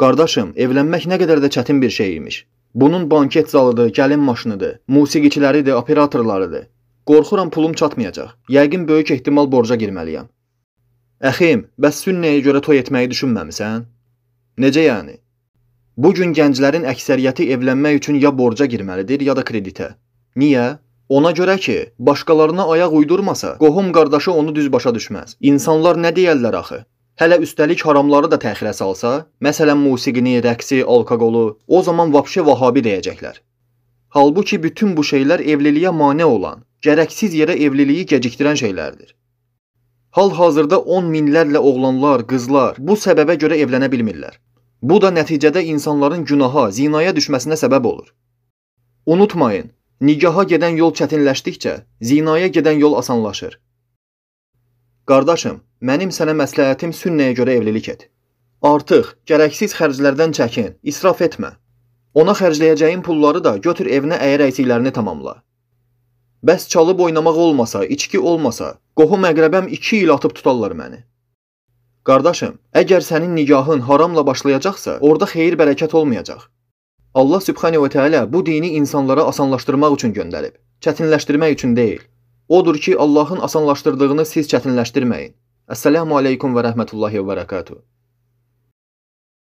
Qardaşım, evlənmək nə qədər də çətin bir şey imiş. Bunun banket zalıdır, gəlin maşınıdır, musiqiçiləridir, operatorlarıdır. Qorxuram pulum çatmayacaq. Yəqin böyük ehtimal borca girməliyəm. Əxim, bəs sünnəyə görə toy etməyi düşünməmisən? Necə yəni? Bu gün gənclərin əksəriyyəti evlənmək üçün ya borca girməlidir, ya da kreditə. Niyə? Ona görə ki, başqalarına ayaq uydurmasa, qohum qardaşı onu düz başa düşməz. İnsanlar nə deyərlər axı? Hələ üstəlik haramları da təxirə salsa, məsələn musiqini, rəqsi, alkoqolu, o zaman vəbşə vahabi deyəcəklər. Halbuki bütün bu şeylər evliliyə mane olan, gərəksiz yerə evliliyi gecikdirən şeylərdir. Hal-hazırda 10 minlərlə oğlanlar, qızlar bu səbəbə görə evlənə bilmirlər. Bu da nəticədə insanların günaha, zinaya düşməsinə səbəb olur. Unutmayın, nigaha gedən yol çətinləşdikcə zinaya gedən yol asanlaşır. Qardaşım, mənim sənə məsləhətim sünnəyə görə evlilik et. Artıq gərəksiz xərclərdən çəkin, israf etmə. Ona xərcləyəcəyin pulları da götür evinə əyər əysiklərini tamamla. Bəs çalıb oynamaq olmasa, içki olmasa, qohum əqrəbəm 2 il atıb tutarlar məni. Qardaşım, əgər sənin nigahın haramla başlayacaqsa, orada xeyir bərəkət olmayacaq. Allah Subhanahu va Taala bu dini insanlara asanlaşdırmaq üçün göndərib, çətinləşdirmək üçün deyil. Odur ki, Allahın asanlaşdırdığını siz çətinləşdirməyin. Əssalamu alaykum və rəhmətullahi və bərəkatuh.